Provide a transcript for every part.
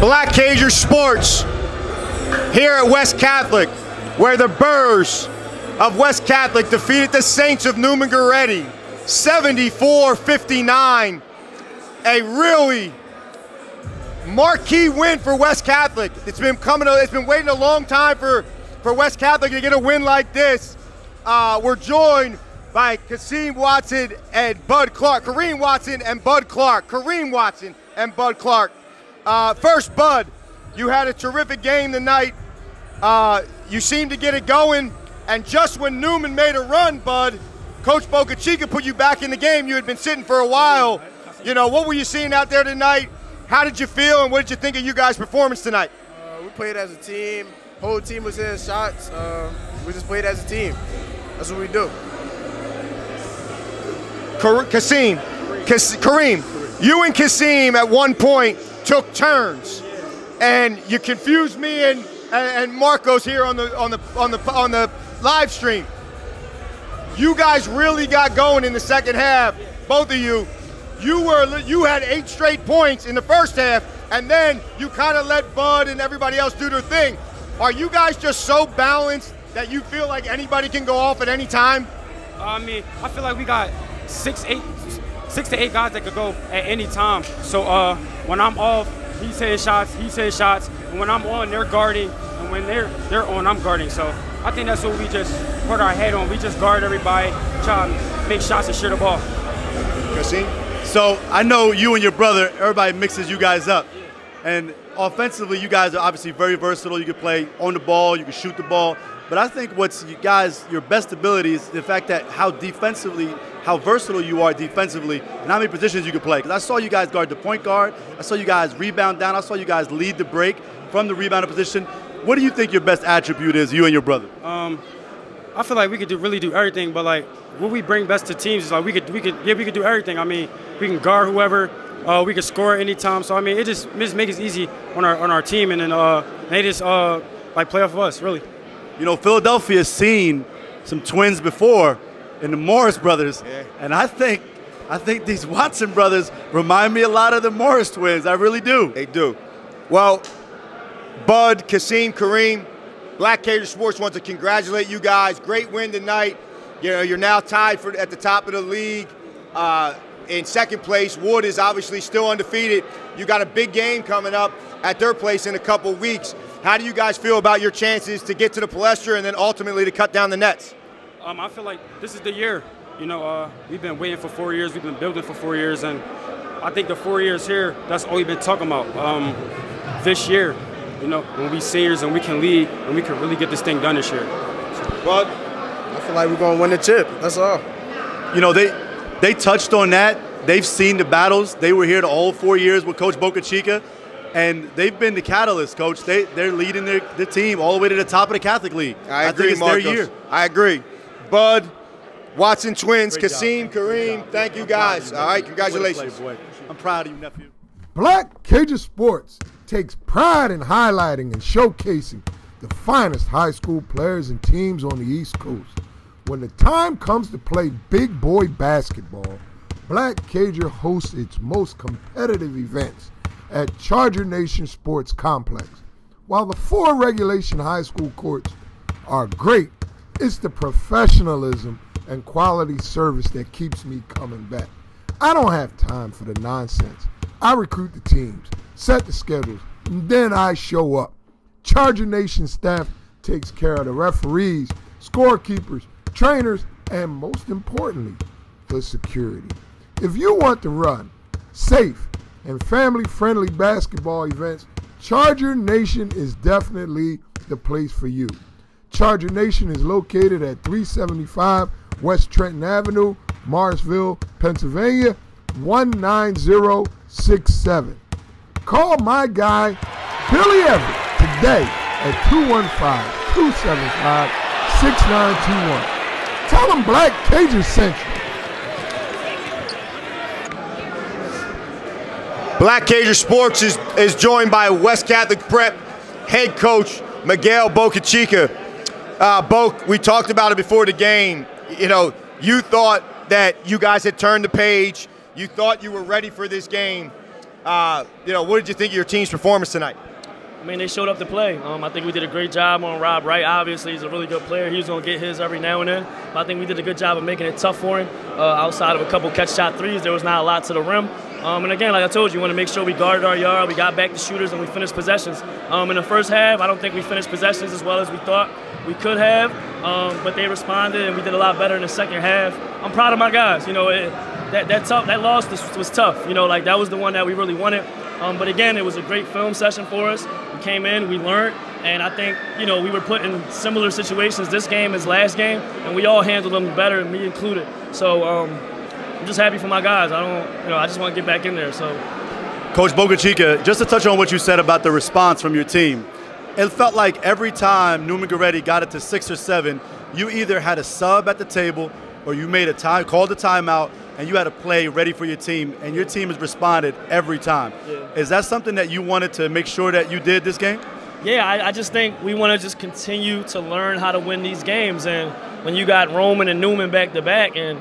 Black Cager Sports here at West Catholic, where the Burrs of West Catholic defeated the Saints of Neumann Goretti 74 59. A really marquee win for West Catholic. It's been coming, it's been waiting a long time for, for West Catholic to get a win like this. Uh, we're joined by Kasim Watson and Bud Clark. Kareem Watson and Bud Clark. Kareem Watson and Bud Clark. Uh, first, Bud, you had a terrific game tonight. Uh, you seemed to get it going, and just when Neumann made a run, Bud, Coach Bocachica put you back in the game. You had been sitting for a while. You know, what were you seeing out there tonight? How did you feel, and what did you think of you guys' performance tonight? Uh, we played as a team. Whole team was hitting shots. Uh, we just played as a team. That's what we do. Kasim, Kareem, you and Kasim at one point took turns, and you confused me and and Marcos here on the on the on the on the live stream. You guys really got going in the second half, both of you. You were you had eight straight points in the first half, and then you kind of let Bud and everybody else do their thing. Are you guys just so balanced that you feel like anybody can go off at any time? I mean, I feel like we got six, eight, six to eight guys that could go at any time. So uh, when I'm off, he's hitting shots, he's hitting shots. And when I'm on, they're guarding. And when they're they're on, I'm guarding. So I think that's what we just put our head on. We just guard everybody, try to make shots and share the ball. Kasim? So I know you and your brother, everybody mixes you guys up. And offensively, you guys are obviously very versatile. You can play on the ball, you can shoot the ball. But I think what's you guys your best ability is the fact that how defensively, how versatile you are defensively, and how many positions you can play. Because I saw you guys guard the point guard, I saw you guys rebound down, I saw you guys lead the break from the rebounding position. What do you think your best attribute is, you and your brother? Um, I feel like we could do really do everything, but like what we bring best to teams is like we could we could yeah we could do everything. I mean we can guard whoever, uh, we can score anytime. So I mean it just it just makes it easy on our on our team, and then uh, they just uh, like play off of us really. You know, Philadelphia's seen some twins before in the Morris brothers, Yeah. and I think I think these Watson brothers remind me a lot of the Morris twins. I really do. They do. Well, Bud, Kasim, Kareem, Black Cager Sports wants to congratulate you guys. Great win tonight. You know, you're now tied for at the top of the league. Uh, in second place, Wood is obviously still undefeated. You got a big game coming up at their place in a couple weeks. How do you guys feel about your chances to get to the Palestra and then ultimately to cut down the nets? Um, I feel like this is the year. You know, uh, we've been waiting for four years. We've been building for four years, and I think the four years here, that's all we've been talking about. Um, this year, you know, when we seniors and we can lead and we can really get this thing done this year. Bud, I feel like we're gonna win the chip. That's all. You know, they they touched on that. They've seen the battles. They were here the all four years with Coach Bocachica, and they've been the catalyst, Coach. They they're leading their, their team all the way to the top of the Catholic League. I agree, think it's Marcos. their year. I agree. Bud, Watson twins, Great job. Kareem, thank you guys. All right, congratulations. Play. I'm proud of you, nephew. Black Cager Sports takes pride in highlighting and showcasing the finest high school players and teams on the East Coast. When the time comes to play big boy basketball, Black Cager hosts its most competitive events at Charger Nation Sports Complex. While the four regulation high school courts are great, it's the professionalism and quality service that keeps me coming back. I don't have time for the nonsense. I recruit the teams, set the schedules, and then I show up. Charger Nation staff takes care of the referees, scorekeepers, trainers, and most importantly, the security. If you want to run safe and family friendly basketball events, Charger Nation is definitely the place for you. Charger Nation is located at 375 West Trenton Avenue, Morrisville, Pennsylvania 19067. Call my guy Billy Everett today at 215-275-6921. Tell him Black Cager sent. Black Cager Sports is, is joined by West Catholic Prep head coach Miguel Bocachica. Uh, we talked about it before the game. You know, you thought that you guys had turned the page. You thought you were ready for this game. Uh, you know, what did you think of your team's performance tonight? I mean, they showed up to play. Um, I think we did a great job on Rob Wright. Obviously, he's a really good player. He's going to get his every now and then. But I think we did a good job of making it tough for him. Uh, outside of a couple catch shot threes, there was not a lot to the rim. Um, and again, like I told you, we want to make sure we guarded our yard, we got back the shooters, and we finished possessions. Um, in the first half, I don't think we finished possessions as well as we thought we could have, um, but they responded, and we did a lot better in the second half. I'm proud of my guys. You know, it, that that tough that loss was, tough. You know, like that was the one that we really wanted. Um, but again, it was a great film session for us. We came in, we learned, and I think you know we were put in similar situations this game as last game, and we all handled them better, me included. So um, I'm just happy for my guys. I don't, you know, I just want to get back in there. So. Coach Bocachica, just to touch on what you said about the response from your team, it felt like every time Neumann Goretti got it to six or seven, you either had a sub at the table or you made a time, called a timeout, and you had a play ready for your team, and your team has responded every time. Yeah. Is that something that you wanted to make sure that you did this game? Yeah, I, I just think we want to just continue to learn how to win these games, and when you got Roman and Neumann back to back, and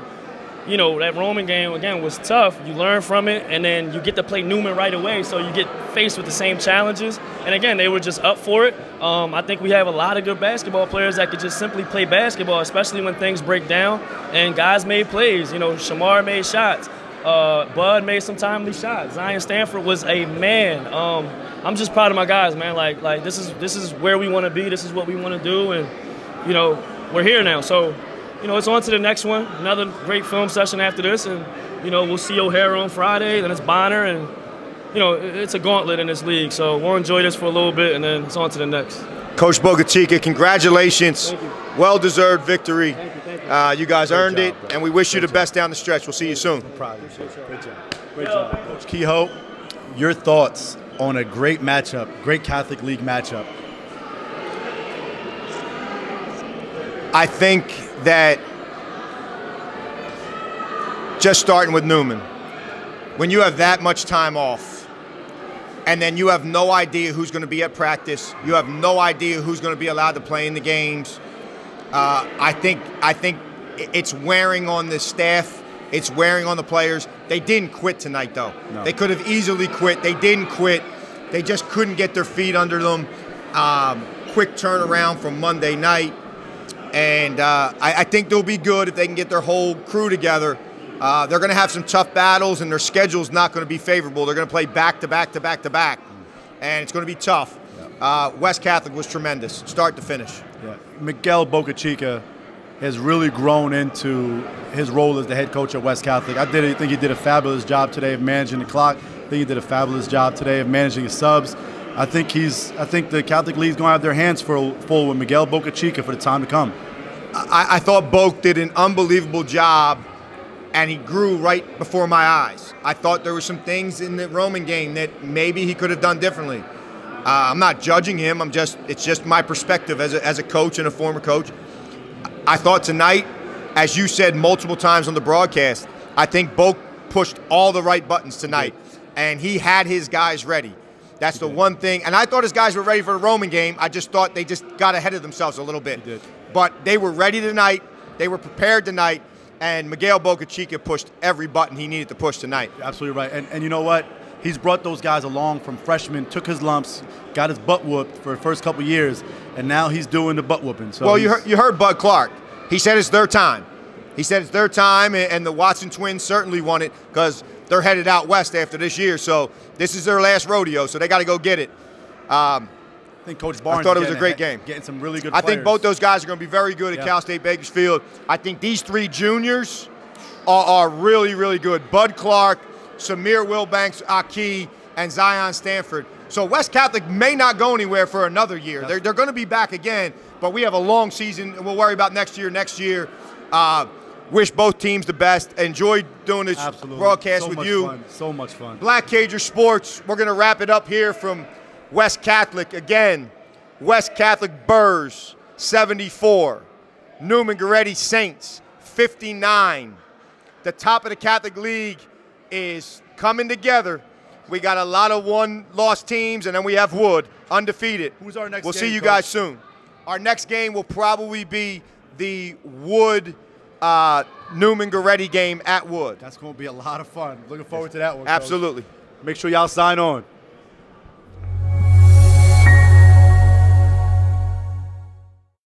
you know, that Roman game, again, was tough. You learn from it, and then you get to play Neumann right away, so you get faced with the same challenges. And again, they were just up for it. Um, I think we have a lot of good basketball players that could just simply play basketball, especially when things break down. And guys made plays. You know, Shamar made shots. Uh, Bud made some timely shots. Zion Stanford was a man. Um, I'm just proud of my guys, man. Like, like this is this is where we want to be. This is what we want to do, and you know, we're here now. So you know, it's on to the next one. Another great film session after this, and you know, we'll see O'Hara on Friday. Then it's Bonner, and you know, it's a gauntlet in this league. So we'll enjoy this for a little bit, and then it's on to the next. Coach Bocachica, congratulations. Well-deserved victory. Thank you, thank you. Uh, you guys Great earned job, it, bro. and we wish you Great the best down the stretch. We'll see you soon. Proud of you. Great job. Great job. Coach Kehoe, your thoughts on a great matchup, great Catholic League matchup. I think that just starting with Neumann, when you have that much time off, and then you have no idea who's going to be at practice, you have no idea who's going to be allowed to play in the games. Uh, I think I think it's wearing on the staff. It's wearing on the players. They didn't quit tonight, though. No. They could have easily quit. They didn't quit. They just couldn't get their feet under them. Um, quick turnaround from Monday night. And uh, I, I think they'll be good if they can get their whole crew together. Uh, they're going to have some tough battles, and their schedule's not going to be favorable. They're going to play back to back to back to back, and it's going to be tough. Uh, West Catholic was tremendous, start to finish. Yeah. Miguel Bocachica has really grown into his role as the head coach at West Catholic. I did think he did a fabulous job today of managing the clock. I think he did a fabulous job today of managing his subs. I think he's. I think the Catholic League's going to have their hands full, full with Miguel Bocachica for the time to come. I, I thought Boak did an unbelievable job, and he grew right before my eyes. I thought there were some things in the Roman game that maybe he could have done differently. Uh, I'm not judging him. I'm just it's just my perspective as a, as a coach and a former coach. I thought tonight, as you said multiple times on the broadcast, I think Boak pushed all the right buttons tonight, and he had his guys ready. That's the one thing. And I thought his guys were ready for the Roman game. I just thought they just got ahead of themselves a little bit. But they were ready tonight. They were prepared tonight. And Miguel Bocachica pushed every button he needed to push tonight. Absolutely right. And, and you know what? He's brought those guys along from freshmen, took his lumps, got his butt whooped for the first couple years, and now he's doing the butt whooping. So well, you heard, you heard Bud Clark. He said it's their time. He said it's their time, and, the Watson twins certainly want it because they're headed out west after this year. So this is their last rodeo, so they got to go get it. Um, think Coach Barnes. thought it was a great game. Getting some really good. I think both those guys are going to be very good at Yeah. Cal State Bakersfield. I think these three juniors are, are really, really good. Bud Clark, Samir Wilbanks, Aki, and Zion Stanford. So West Catholic may not go anywhere for another year. They're, they're going to be back again, but we have a long season, and we'll worry about next year. Next year, uh, wish both teams the best. Enjoy doing this Absolutely. broadcast so with much you. Fun. So much fun. Black Cager Sports. We're going to wrap it up here from West Catholic again. West Catholic Burrs 74, Neumann Goretti Saints 59. The top of the Catholic League is coming together. We got a lot of one-loss teams, and then we have Wood undefeated. Who's our next We'll see you Coach? guys soon. Our next game will probably be the Wood uh, Neumann Goretti game at Wood. That's going to be a lot of fun. Looking forward to that one. Coach. Absolutely. Make sure y'all sign on.